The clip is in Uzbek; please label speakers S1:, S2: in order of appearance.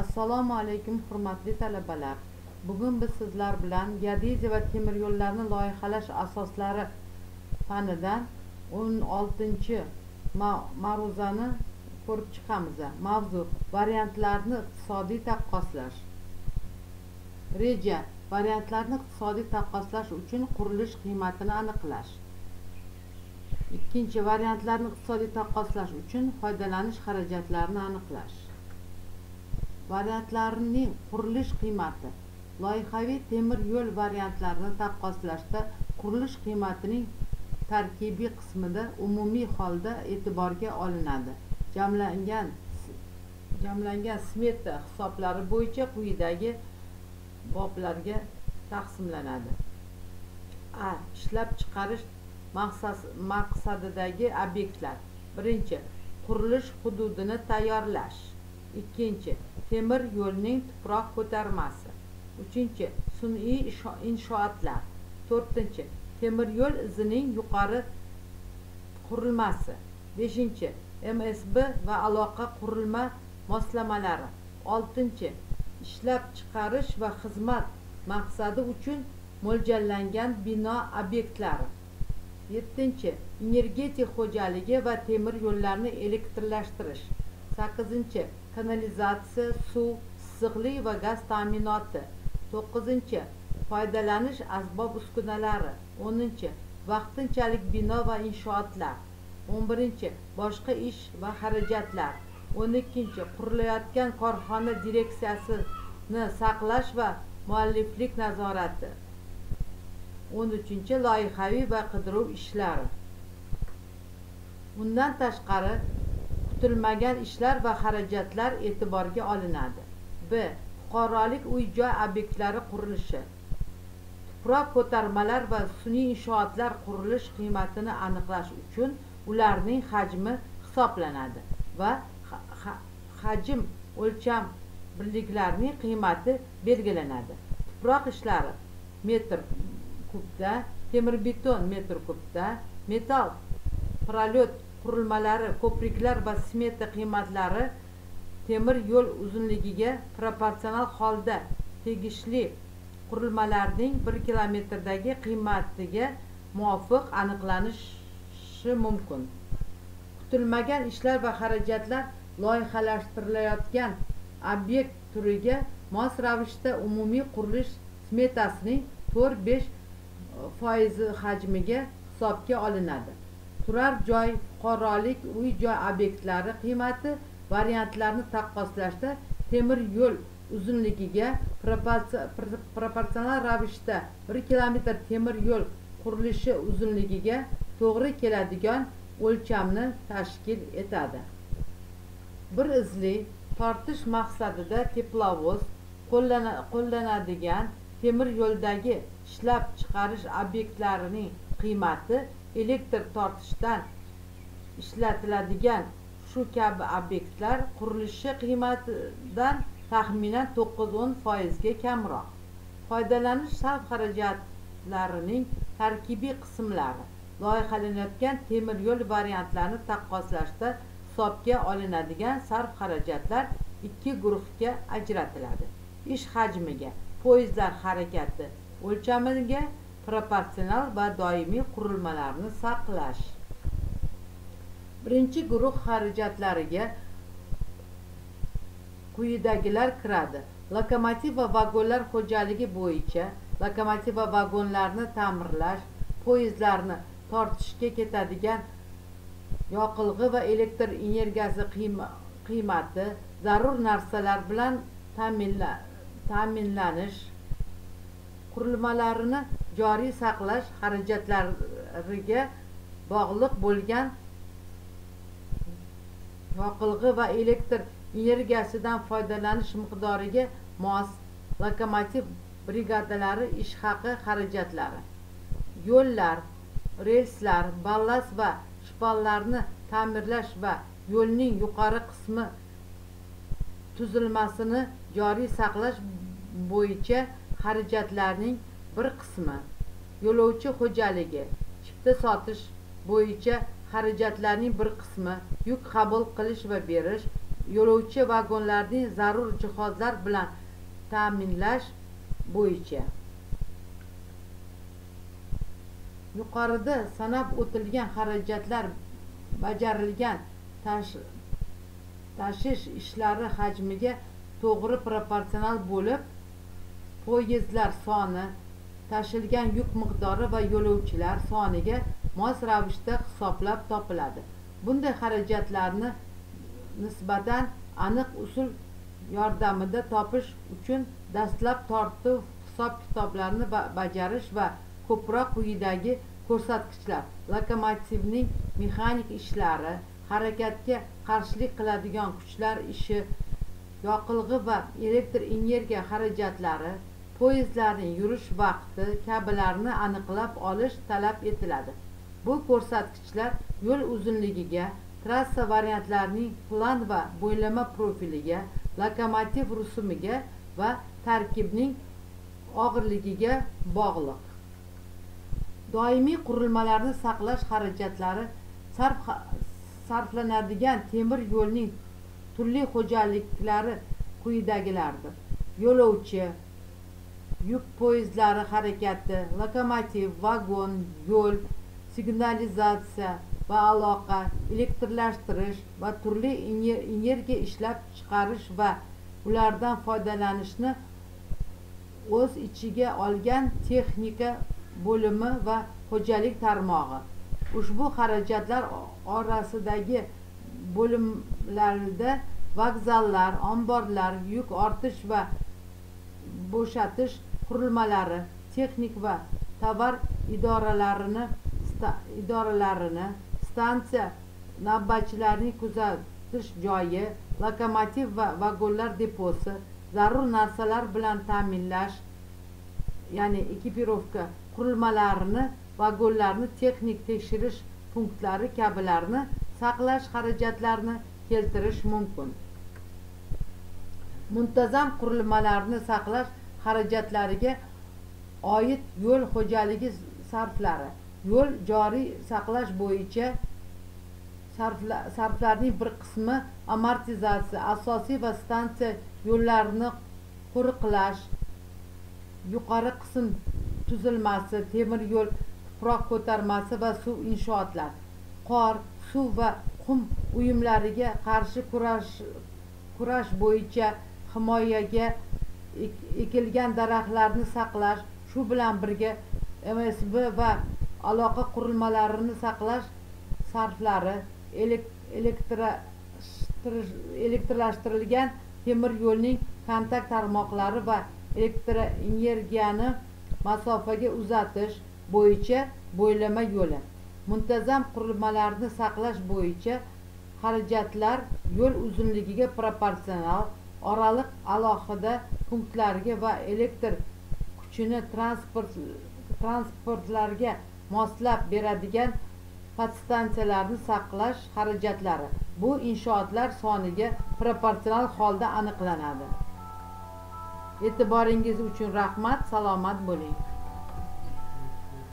S1: assalomu alaykum hurmatli talabalar. Bugun biz sizlar bilan geodeziya va temir yo'llarni loyihalash asoslari fanidan o'n oltinchi ma'ruzani ko'rib chiqamiz. Mavzu variantlarni iqtisodiy taqqoslash. Reja variantlarni iqtisodiy taqqoslash uchun qurilish qiymatini aniqlash. Ikkinchi variantlarni iqtisodiy taqqoslash uchun foydalanish xarajatlarini aniqlash. Variantlarining qurilish qiymati. Loyihaviy temir yo'l variantlarini taqqoslashda qurilish qiymatining tarkibiy qismida umumiy holda e'tiborga olinadi. Jamlangan jamlangan smeta hisoblari bo'yicha quyidagi boblarga taqsimlanadi. A. Ishlab chiqarish maqsadidagi obyektlar. Birinchi qurilish hududini tayyorlash. Ikkinchi temir yo'lning tuproq ko'tarmasi. Uchinchi sun'iy inshootlar. To'rtinchi temir yo'l izining yuqori qurilmasi. Beshinchi msb va aloqa qurilma moslamalari. Oltinchi ishlab chiqarish va xizmat maqsadi uchun mo'ljallangan bino obyektlari. Yettinchi energetik xo'jaligi va temir yo'llarni elektrlashtirish. Sakkizinchi kanalizatsiya suv issiqlik va gaz ta'minoti. To'qqizinchi foydalanish asbob uskunalari. O'ninchi vaqtinchalik bino va inshootlar. O'n birinchi boshqa ish va xarajatlar. O'n ikkinchi qurilayotgan korxona direksiyasini saqlash va mualliflik nazorati. O'n uchinchi loyihaviy va qidiruv ishlari. Undan tashqari kutilmagan ishlar va xarajatlar e'tiborga olinadi. B. Fuqarolik uy joy obyektlari qurilishi. Tuproq ko'tarmalar va sun'iy inshootlar qurilish qiymatini aniqlash uchun ularning hajmi hisoblanadi va hajm o'lcham birliklarining qiymati belgilanadi. Tuproq ishlari metr kubda temir-beton metr kubda metal prolyot qurilmalari ko'priklar va smeta qiymatlari temir yo'l uzunligiga proporsional holda tegishli qurilmalarning bir kilometrdagi qiymatiga muvofiq aniqlanishi mumkin. Kutilmagan ishlar va xarajatlar loyihalashtirilayotgan obyekt turiga mos ravishda umumiy qurilish smetasining to'rt besh foizi hajmiga hisobga olinadi. Turar joy fuqarolik uy joy obyektlari qiymati variantlarini taqqoslashda temir yo'l uzunligiga proporsional ravishda bir kilometr temir yo'l qurilishi uzunligiga to'g'ri keladigan o'lchamni tashkil etadi. Bir izli tortish maqsadida teplovoz qo'llanadigan temir yo'ldagi ishlab chiqarish obyektlarining qiymati elektr tortishdan ishlatiladigan shu kabi obyektlar qurilishi qiymatidan taxminan to'qqiz o'n foizga kamroq. Foydalanish sarf xarajatlarining tarkibiy qismlari loyihalanayotgan temir yo'l variantlarini taqqoslashda hisobga olinadigan sarf xarajatlar ikki guruhga ajratiladi. Ish hajmiga poyezdlar harakati o'lchamiga proporsional va doimiy qurilmalarni saqlash. Birinchi guruh xarajatlariga quyidagilar kiradi. Lokomotiv va vagonlar xo'jaligi bo'yicha lokomotiv va vagonlarni ta'mirlash poyezdlarni tortishga ketadigan yoqilg'i va elektr energiyasi qiymati zarur narsalar bilan ta'minlanish qurilmalarini joriy saqlash xarajatlariga bog'liq bo'lgan yoqilg'i va elektr energiyasidan foydalanish miqdoriga mos lokomotiv brigadalari ish haqi xarajatlari yo'llar relslar ballast va shpallarni ta'mirlash va yo'lning yuqori qismi tuzilmasini joriy saqlash bo'yicha xarajatlarning bir qismi yo'lovchi xo'jaligi chipta sotish bo'yicha xarajatlarning bir qismi yuk qabul qilish va berish yo'lovchi vagonlarning zarur jihozlar bilan ta'minlash bo'yicha. Yuqorida sanab o'tilgan xarajatlar bajarilgan tashish ishlari hajmiga to'g'ri proporsional bo'lib poyezdlar soni tashilgan yuk miqdori va yo'lovchilar soniga mos ravishda hisoblab topiladi. Bunday xarajatlarni nisbatan aniq usul yordamida topish uchun dastlab tortuv hisob kitoblarni bajarish va ko'proq quyidagi ko'rsatkichlar. Lokomotivning mexanik ishlari harakatga qarshilik qiladigan kuchlar ishi yoqilg'i va elektr energiya xarajatlari poyezdlarning yurish vaqti kabilarni aniqlab olish talab etiladi. Bu ko'rsatkichlar yo'l uzunligiga trassa variantlarining plan va bo'ylama profiliga lokomotiv rusumiga va tarkibning og'irligiga bog'liq. Doimiy qurilmalarni saqlash xarajatlari sarflanadigan temir yo'lning turli xo'jaliklari quyidagilardir. Yo'lovchi yuk poyezdlari harakati lokomotiv vagon yo'l signalizatsiya va aloqa elektrlashtirish va turli energiya ishlab chiqarish va ulardan foydalanishni o'z ichiga olgan texnika bo'limi va xo'jalik tarmog'i. Ushbu xarajatlar orasidagi bo'limlarda vokzallar omborlar yuk ortish va bo'shatish qurilmalari texnik va tovar idoralarini idoralarini stansiya navbatchilarning kuzatish joyi lokomotiv va vagonlar deposi zarur narsalar bilan ta'minlash ya'ni ekipirovka qurilmalarini vagonlarni texnik tekshirish punktlari kabilarni saqlash xarajatlarini keltirish mumkin. Muntazam qurilmalarni saqlash xarajatlariga oid yo'l xo'jaligi sarflari. Yo'l joriy saqlash bo'yicha sarflarning bir qismi amortizatsiya asosiy va stansiya yo'llarini qo'riqlash yuqori qism tuzilmasi temir yo'l tuproq ko'tarmasi va suv inshootlar qor suv va qum uyumlariga qarshi kurash kurash bo'yicha himoyaga ekilgan daraxtlarni saqlash shu bilan birga msb va aloqa qurilmalarini saqlash sarflari elektrlashtirilgan temir yo'lning kontakt tarmoqlari va elektroenergiyani masofaga uzatish bo'yicha bo'ylama yo'li. Muntazam qurilmalarni saqlash bo'yicha xarajatlar yo'l uzunligiga proporsional oraliq alohida punktlarga va elektr kuchini transport transportlarga moslab beradigan podstansiyalarni saqlash xarajatlari. Bu inshootlar soniga proporsional holda aniqlanadi. E'tiboringiz uchun rahmat salomat bo'ling.